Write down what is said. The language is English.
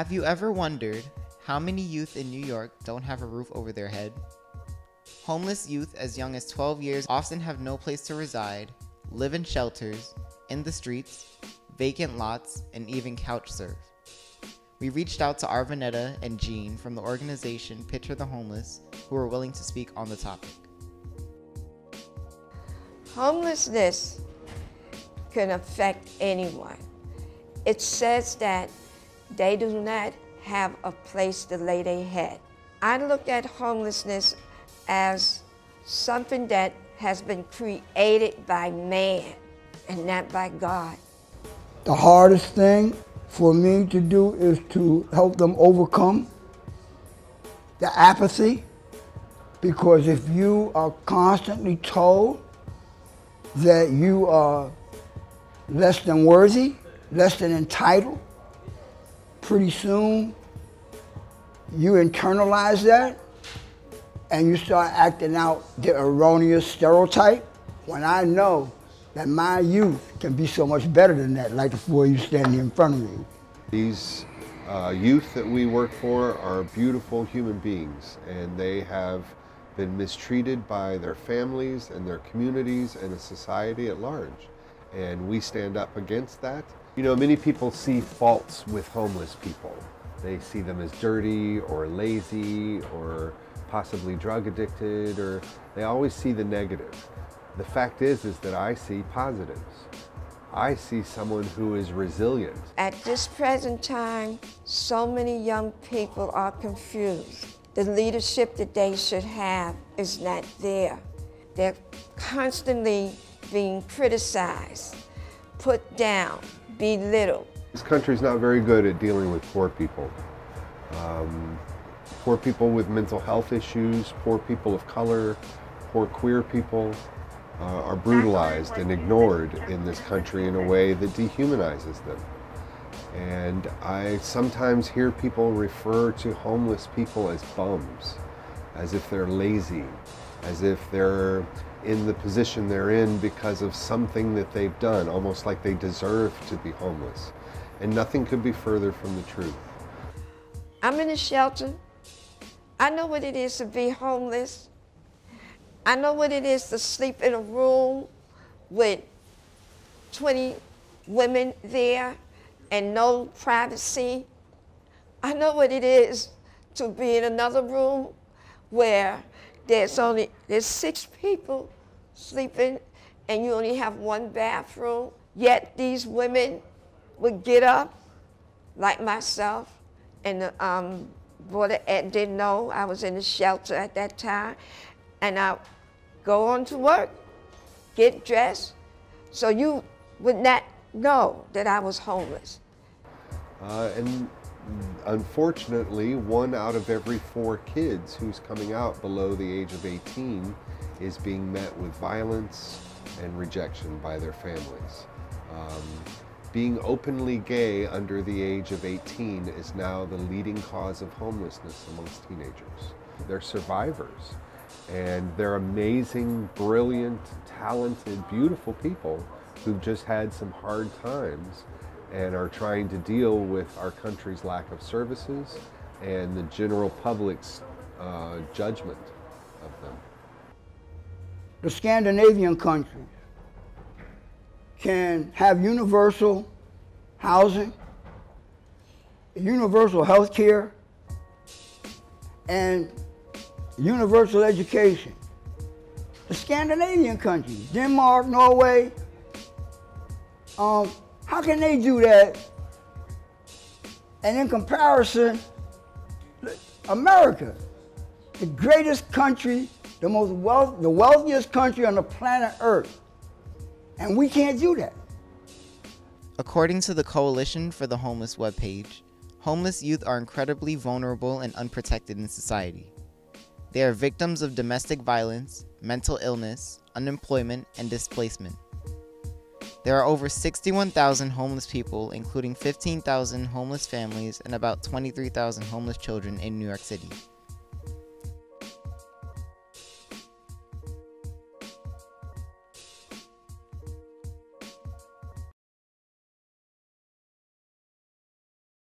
Have you ever wondered how many youth in New York don't have a roof over their head? Homeless youth as young as 12 years often have no place to reside, live in shelters, in the streets, vacant lots, and even couch surf. We reached out to Arvanetta and Jean from the organization Picture the Homeless, who were willing to speak on the topic. Homelessness can affect anyone. It says that they do not have a place to lay their head. I look at homelessness as something that has been created by man and not by God. The hardest thing for me to do is to help them overcome the apathy because if you are constantly told that you are less than worthy, less than entitled, pretty soon you internalize that and you start acting out the erroneous stereotype when I know that my youth can be so much better than that, like the four you standing in front of me. These uh, youth that we work for are beautiful human beings and they have been mistreated by their families and their communities and the society at large. And we stand up against that. You know, many people see faults with homeless people. They see them as dirty or lazy or possibly drug addicted or they always see the negative. The fact is, is that I see positives. I see someone who is resilient. At this present time, so many young people are confused. The leadership that they should have is not there. They're constantly being criticized, put down, belittled. This country is not very good at dealing with poor people. Um, poor people with mental health issues, poor people of color, poor queer people uh, are brutalized and ignored in this country in a way that dehumanizes them. And I sometimes hear people refer to homeless people as bums, as if they're lazy, as if they're in the position they're in because of something that they've done, almost like they deserve to be homeless. And nothing could be further from the truth. I'm in a shelter. I know what it is to be homeless. I know what it is to sleep in a room with 20 women there and no privacy. I know what it is to be in another room where there's only there's six people sleeping and you only have one bathroom. Yet these women would get up, like myself, and the um, Board Ed didn't know I was in the shelter at that time, and I go on to work, get dressed, so you would not know that I was homeless. Uh, and unfortunately, one out of every four kids who's coming out below the age of 18 is being met with violence and rejection by their families. Um, being openly gay under the age of 18 is now the leading cause of homelessness amongst teenagers. They're survivors and they're amazing, brilliant, talented, beautiful people who've just had some hard times and are trying to deal with our country's lack of services and the general public's uh, judgment of them. The Scandinavian countries can have universal housing, universal health care, and universal education. The Scandinavian countries, Denmark, Norway, um, how can they do that? And in comparison, America, the greatest country, the most wealth, the wealthiest country on the planet Earth, and we can't do that. According to the Coalition for the Homeless webpage, homeless youth are incredibly vulnerable and unprotected in society. They are victims of domestic violence, mental illness, unemployment, and displacement. There are over 61,000 homeless people, including 15,000 homeless families and about 23,000 homeless children in New York City.